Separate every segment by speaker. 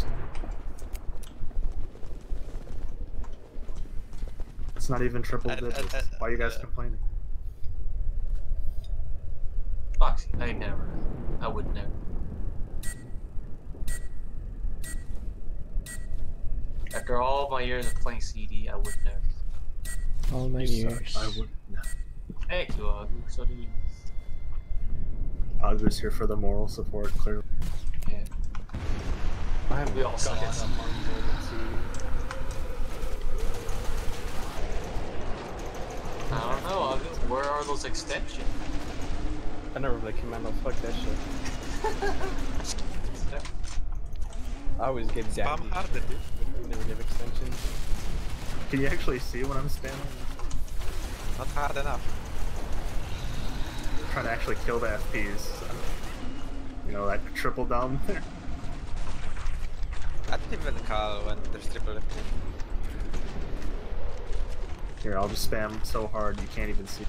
Speaker 1: so. It's not even triple
Speaker 2: Uh, uh,
Speaker 1: digits.
Speaker 2: uh,
Speaker 1: Why are you guys
Speaker 2: uh,
Speaker 1: complaining?
Speaker 3: Fauxy, I never. I would never. After all my years of playing CD, I would never.
Speaker 4: All my
Speaker 1: You suck.
Speaker 4: years.
Speaker 1: I would. No.
Speaker 3: Thank you, Agu. So do you.
Speaker 1: Agu's here for the moral support, clearly.
Speaker 3: Yeah.
Speaker 4: I'm
Speaker 3: We all suck at some-
Speaker 4: among mortal.
Speaker 3: I don't know, Agu. Where are those extensions?
Speaker 4: I never play Commando. Fuck that shit. I always get
Speaker 2: Spam
Speaker 4: damaged.
Speaker 2: harder, dude.
Speaker 4: We never give extensions.
Speaker 1: Can you actually see what I'm spamming?
Speaker 2: Not hard enough.
Speaker 1: I'm trying to actually kill the FPs. You know, that triple down there.
Speaker 2: I didn't even call when there's triple FP.
Speaker 1: Here, I'll just spam so hard you can't even see.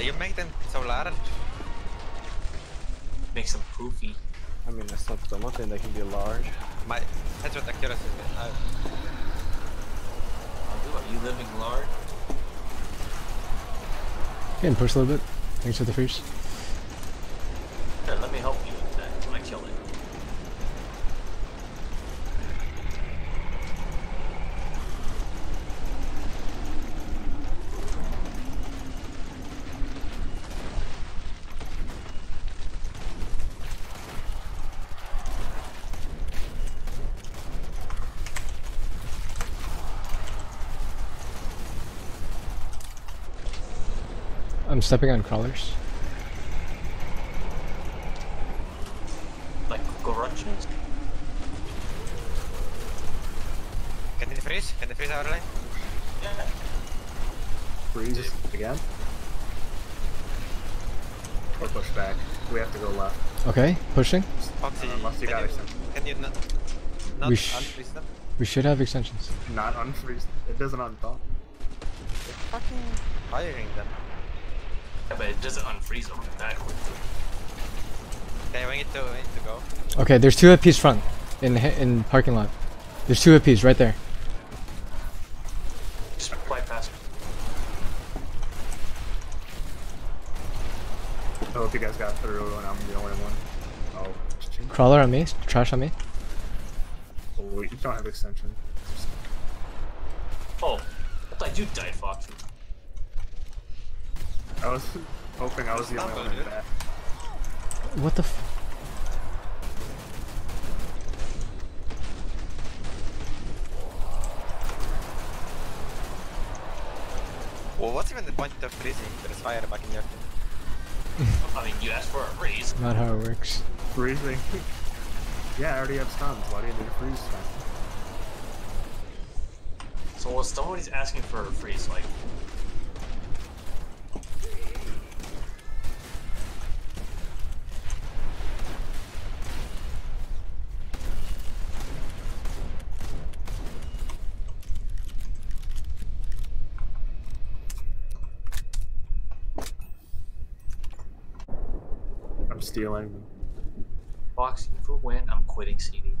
Speaker 2: You make them so large.
Speaker 3: Makes them poofy.
Speaker 4: I mean, that's not the one thing that can be large.
Speaker 2: My headshot accuracy is high.
Speaker 3: Agu, are you living large?
Speaker 5: Getting push a little bit. Thanks for the freeze.
Speaker 3: Here, let me help you with that when I kill it.
Speaker 5: I'm stepping on crawlers.
Speaker 3: Like Gorunches?
Speaker 2: Can they freeze? Can they freeze our line?
Speaker 3: Yeah.
Speaker 1: Freeze again. Or push back. We have to go left.
Speaker 5: Okay, pushing.
Speaker 2: Fauxy,
Speaker 1: Unless you
Speaker 2: uh,
Speaker 1: got
Speaker 2: you,
Speaker 1: extension.
Speaker 2: can you not, not
Speaker 5: We
Speaker 2: unfreeze them?
Speaker 5: We should have extensions.
Speaker 1: Not unfreeze. It doesn't unthaw.
Speaker 2: You're fucking firing them.
Speaker 3: Yeah, but it doesn't unfreeze them that quick.
Speaker 2: Okay, we need to, we need to go.
Speaker 5: Okay, there's two APs front in in parking lot. There's two APs right there.
Speaker 3: Just fly past me.
Speaker 1: I hope you guys got through and I'm the only one. Oh.
Speaker 5: Crawler on me. Trash on me.
Speaker 1: oh wait, you don't have extension.
Speaker 3: Oh, I thought you died, Fauxy.
Speaker 1: I was hoping I was the only one in that.
Speaker 5: What the? F
Speaker 2: Well, what's even the point of freezing? There's fire back in your team.
Speaker 3: I mean, you asked for a raise.
Speaker 5: Not how it works.
Speaker 1: Freezing. yeah, I already have stuns. Why do you need a freeze stun?
Speaker 3: So when somebody's asking for a freeze, like,
Speaker 1: stealing.
Speaker 3: Fauxy, if we win, I'm quitting CD.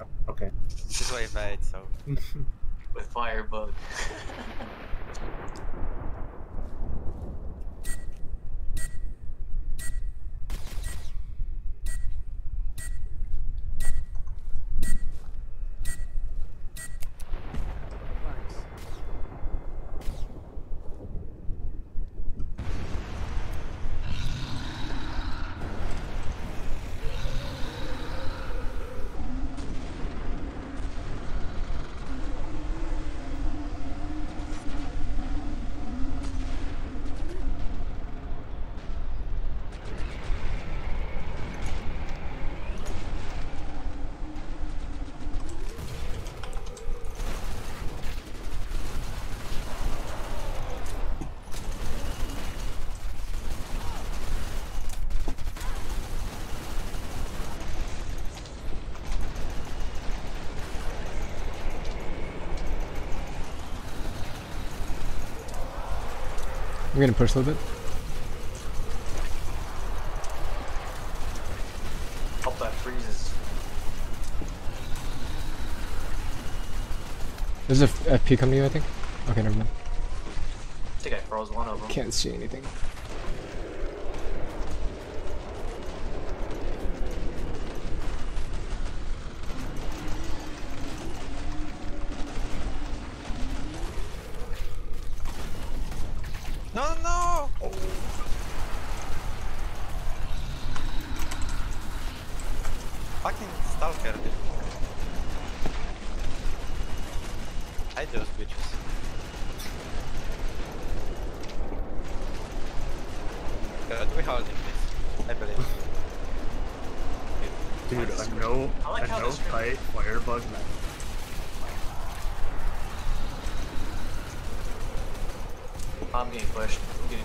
Speaker 1: Oh, okay.
Speaker 2: This is wave 8, so.
Speaker 3: With Firebug.
Speaker 5: We're gonna push a little bit.
Speaker 3: Hope that freezes.
Speaker 5: There's a FP coming, I think. Okay, never mind.
Speaker 3: I think I froze one of them.
Speaker 5: Can't see anything.
Speaker 2: No, I
Speaker 3: like
Speaker 1: a no
Speaker 3: this-
Speaker 1: kite firebug man.
Speaker 3: I'm getting pushed. I'm getting.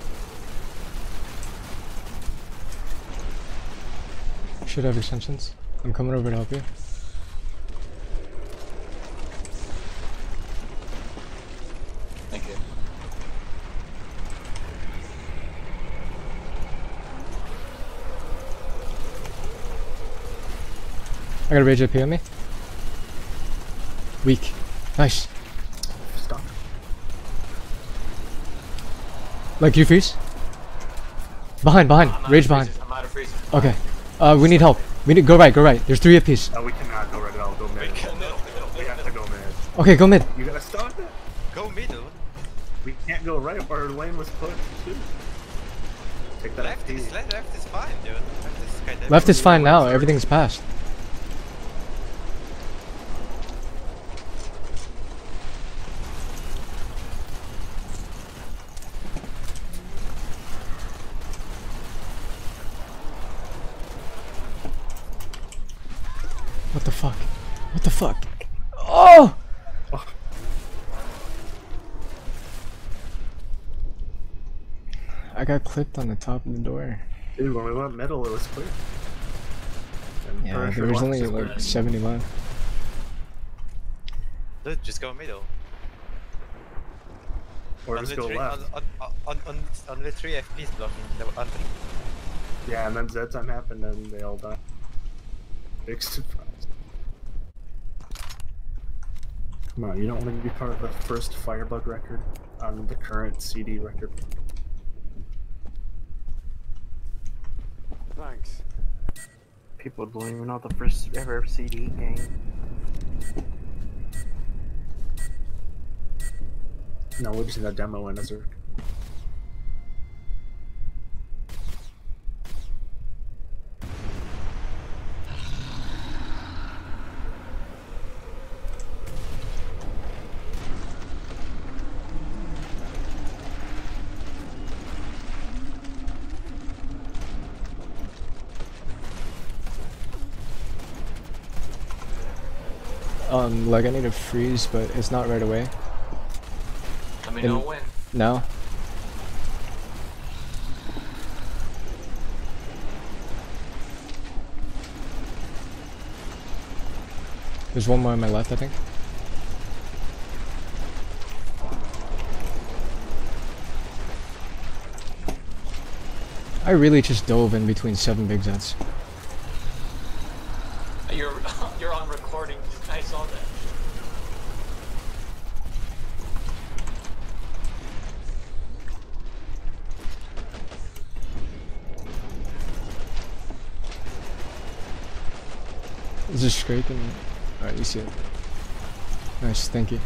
Speaker 5: Should have extensions. I'm coming over to help you.
Speaker 3: Thank you.
Speaker 5: I got a rage AP on me. Weak. Nice.
Speaker 1: Stop.
Speaker 5: Like you freeze. Behind, behind.
Speaker 3: I'm
Speaker 5: Rage behind.
Speaker 3: I'm out of freezes.
Speaker 5: Okay. Uh, we need help. We need go right, go right. There's three apiece.
Speaker 1: No, we cannot go right at all. Go mid.
Speaker 3: Middle, middle,
Speaker 1: We have to go mid.
Speaker 5: Okay, go mid.
Speaker 1: You gotta stop it.
Speaker 2: Go middle.
Speaker 1: We can't go right. Our lane was pushed too. Take that
Speaker 2: Left is left, left is fine, dude. Left is kinda
Speaker 5: Left is fine now. Everything's passed. What the fuck? What the fuck? Oh! I got clipped on the top of the door.
Speaker 1: Dude, when we went metal, it was clear. And
Speaker 5: Yeah,
Speaker 1: pressure
Speaker 5: there was
Speaker 1: left
Speaker 5: only
Speaker 1: is
Speaker 5: like
Speaker 1: clear.
Speaker 5: 70 left.
Speaker 2: Dude, just go middle.
Speaker 1: Or
Speaker 2: on
Speaker 1: just
Speaker 2: the
Speaker 1: go
Speaker 2: three,
Speaker 1: left.
Speaker 2: On, on, on, on, on the three FPs blocking the on three.
Speaker 1: Yeah, and then Z time happened and they all died. Big Come on, you don't want to be part of the first Firebug record on the current CD record.
Speaker 4: Thanks.
Speaker 6: People don't even know the first ever CD game.
Speaker 1: No, we'll just need that demo in Azure.
Speaker 5: Um, like I need to freeze, but it's not right away.
Speaker 3: Let me know when.
Speaker 5: Now. There's one more on my left, I think. I really just dove in between seven big zets.
Speaker 3: You're you're on recording. I saw that.
Speaker 5: Is it scraping? Alright, you see it. Nice, thank you.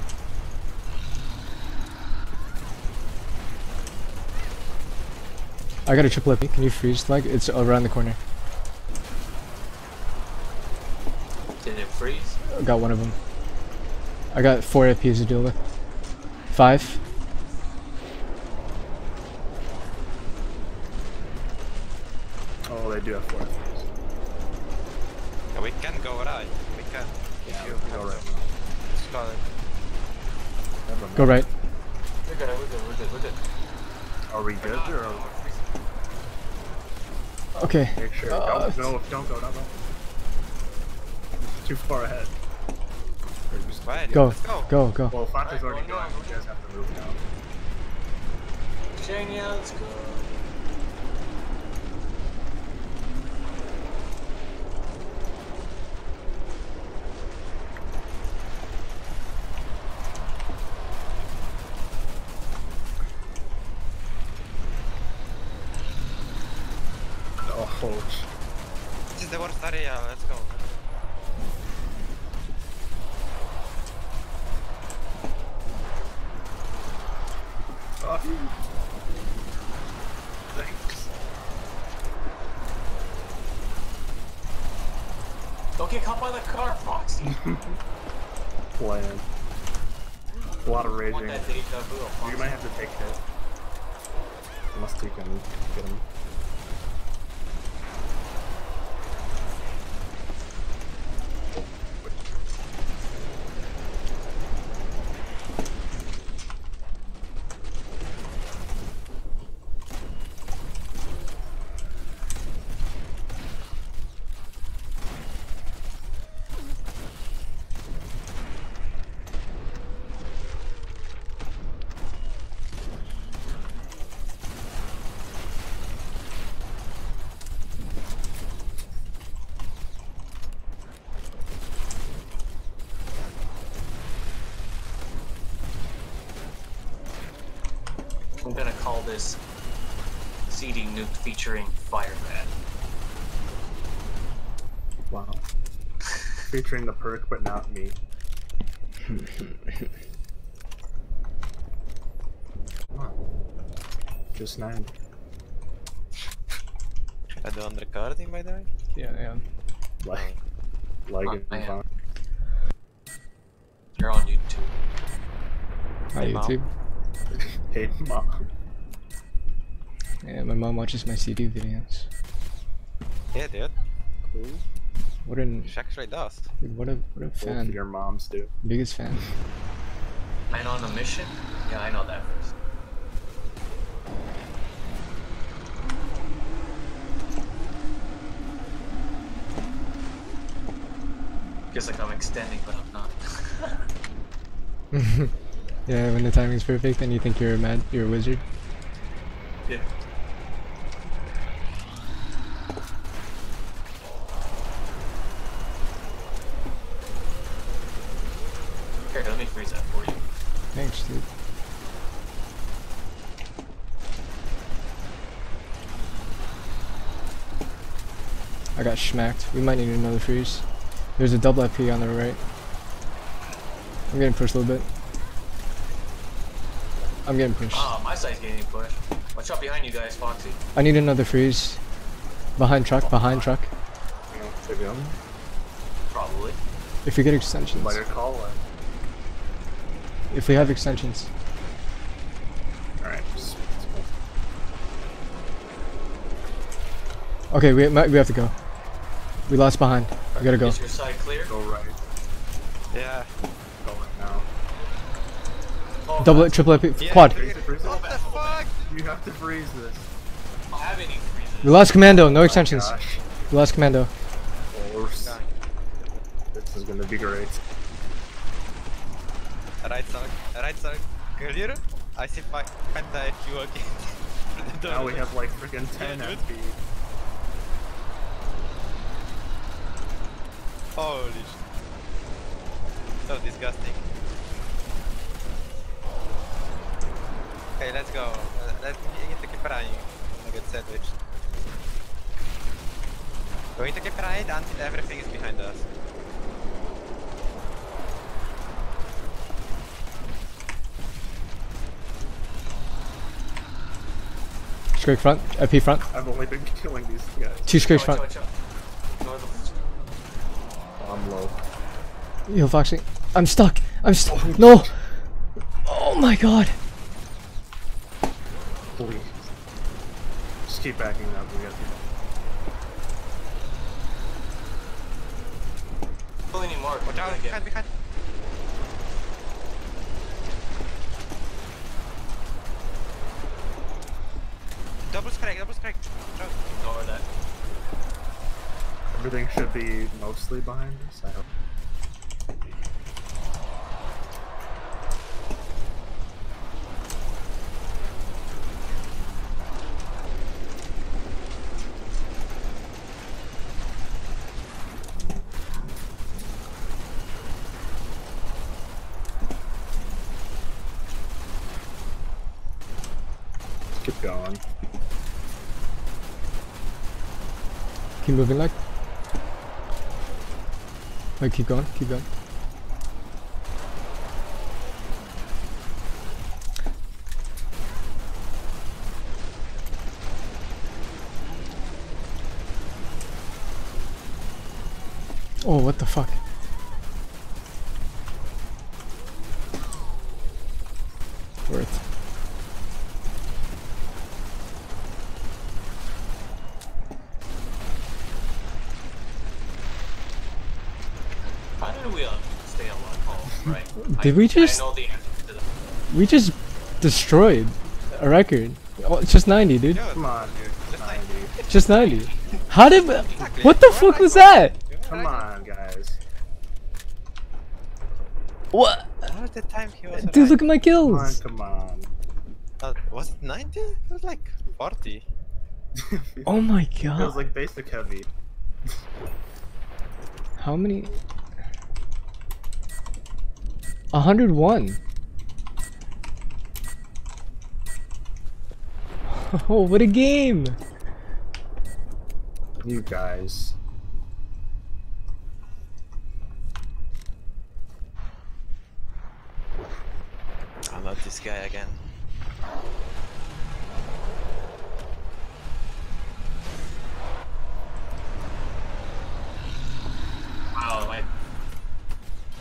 Speaker 5: I got a triple. Can you freeze flag? It's around the corner.
Speaker 3: Did it freeze?
Speaker 5: I got one of them. I got four APs to deal with. Five.
Speaker 1: Oh, they do have four.
Speaker 2: Yeah, we can go right. We can.
Speaker 1: Yeah, we can go right
Speaker 2: to-
Speaker 1: now.
Speaker 2: Just go right.
Speaker 5: Go right.
Speaker 3: We're good. We're good. We're good. We're good.
Speaker 1: Are we good or are
Speaker 5: Okay.
Speaker 1: Make sure.
Speaker 5: Uh,
Speaker 1: don't go. Don't go. Don't go too far ahead.
Speaker 5: Go,
Speaker 2: go,
Speaker 5: go, go.
Speaker 1: Well, Fanta's already. You guys have to move now.
Speaker 3: Shang, yeah, let's go.
Speaker 1: Oh,
Speaker 2: This is the worst area.
Speaker 1: Eh? Thanks.
Speaker 3: Don't get caught by the car, Fauxy.
Speaker 1: Plan. A lot of raging.
Speaker 3: want that deja vu,
Speaker 1: You might have to take hit. Unless you can get him.
Speaker 3: I'm gonna call this CD nuke featuring Firebat.
Speaker 1: Wow. Featuring the perk, but not me. Come on. Just nine.
Speaker 2: I do on recording by the way.
Speaker 5: Yeah, yeah.
Speaker 1: Like, oh. like
Speaker 3: Oh,
Speaker 1: it.
Speaker 3: man. You're on YouTube.
Speaker 5: Hi,
Speaker 2: Hey, Mom.
Speaker 5: YouTube.
Speaker 1: Hey, mom.
Speaker 5: Yeah, my mom watches my CD videos.
Speaker 2: Yeah, dude.
Speaker 1: Cool.
Speaker 5: What an
Speaker 2: She actually does.
Speaker 5: dude, what a what a
Speaker 1: Both of
Speaker 5: fan.
Speaker 1: your moms do.
Speaker 5: Biggest fan.
Speaker 3: Man on a mission? Yeah, I know that first. Guess like I'm extending, but I'm not.
Speaker 5: yeah, when the timing's perfect and you think you're a mad, you're a wizard.
Speaker 3: yeah. Here, let me freeze that for you.
Speaker 5: Thanks, dude. I got smacked. We might need another freeze. There's a double IP on the right. I'm getting pushed a little bit. I'm getting pushed.
Speaker 3: Ah, my side's getting pushed. Watch out behind you guys, Fauxy.
Speaker 5: I need another freeze. Behind truck, behind truck.
Speaker 1: You know, to go.
Speaker 3: Probably.
Speaker 5: If we get extensions.
Speaker 1: Better call it.
Speaker 5: If we have extensions.
Speaker 1: Alright, just, just
Speaker 5: Okay, we, might- we have to go. We lost behind. We gotta go.
Speaker 3: Is your side clear?
Speaker 1: go right.
Speaker 2: Yeah.
Speaker 1: Go right now.
Speaker 3: Oh,
Speaker 5: Double,
Speaker 3: that's-
Speaker 5: triple IP,
Speaker 2: Yeah,
Speaker 5: quad.
Speaker 1: Freeze it, freeze.
Speaker 2: What the fuck?
Speaker 1: You have to freeze this.
Speaker 3: I have any freezes.
Speaker 5: We lost commando, no
Speaker 1: Oh
Speaker 5: extensions.
Speaker 1: gosh.
Speaker 5: We lost commando.
Speaker 1: Force. This is gonna be great.
Speaker 2: Right side, right side. Clear. I see five penta if you again.
Speaker 1: Now we have like freaking 10
Speaker 2: dude. Holy shit. So disgusting. Okay, let's go. Uh, Let's need to keep running. I get sandwiched. Going to keep right until everything is behind us.
Speaker 5: Scrake front, IP front.
Speaker 1: I've only been killing these guys.
Speaker 5: Two Scrakes
Speaker 3: Watch out,
Speaker 5: front.
Speaker 3: watch out. North of-
Speaker 1: I'm low.
Speaker 5: Yo, Fauxy. I'm stuck. I'm stuck. No. Oh my god.
Speaker 1: Please. Just keep backing up. We got people.
Speaker 3: Pulling any mark.
Speaker 2: Watch out,
Speaker 3: Again.
Speaker 2: behind, behind. Double strike, double strike. Watch out.
Speaker 3: Ignore that.
Speaker 1: Everything should be mostly behind us. I hope. Keep going.
Speaker 5: Keep moving, like. Wait, keep going, keep going. Oh, what the fuck? Worth.
Speaker 3: How did we uh, stay alive? Oh, right.
Speaker 5: Did we just-
Speaker 3: I know the answer to that.
Speaker 5: We just destroyed a record. Oh, it's just 90, dude.
Speaker 2: Yo,
Speaker 1: Come on,
Speaker 2: dude. Just like,
Speaker 1: 90.
Speaker 5: Just 90. How did?
Speaker 2: exactly.
Speaker 5: What the fuck was that?
Speaker 1: Come on, guys.
Speaker 5: What?
Speaker 2: What was the time he was
Speaker 5: Dude, look at my kills.
Speaker 1: Come on,
Speaker 5: kills.
Speaker 1: come on.
Speaker 2: Uh, was it 90? It was like 40.
Speaker 5: Oh my
Speaker 1: It was
Speaker 5: god.
Speaker 1: like basic heavy.
Speaker 5: How many? 101. Oh, what a game!
Speaker 1: You guys.
Speaker 2: I'm not this guy again.
Speaker 3: Wow, my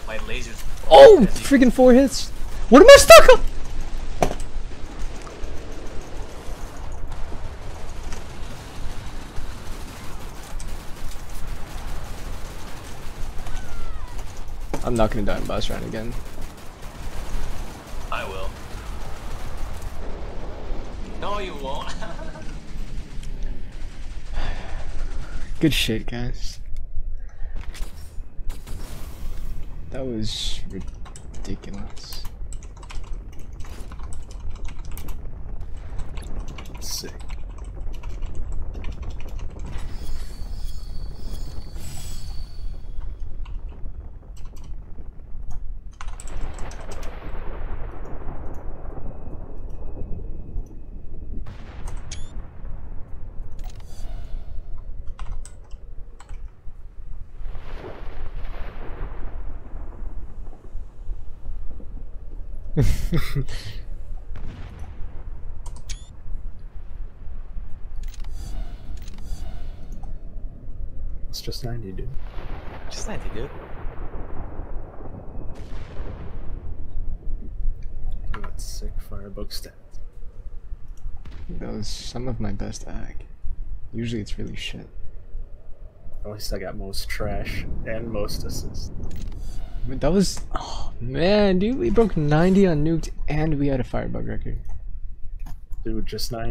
Speaker 3: my lasers.
Speaker 5: Oh, freaking four hits. What am I stuck on? I'm not gonna die in boss round again.
Speaker 3: I will. No, you won't.
Speaker 5: Good shit, guys. That was ridiculous.
Speaker 1: Sick. It's just 90, dude.
Speaker 2: Just 90, dude.
Speaker 1: That's sick firebug stats.
Speaker 5: That was some of my best ag. Usually it's really shit.
Speaker 1: At least I got most trash and most assists.
Speaker 5: That was oh man, dude, we broke 90 on nuked and we had a firebug record.
Speaker 1: Dude, just 90.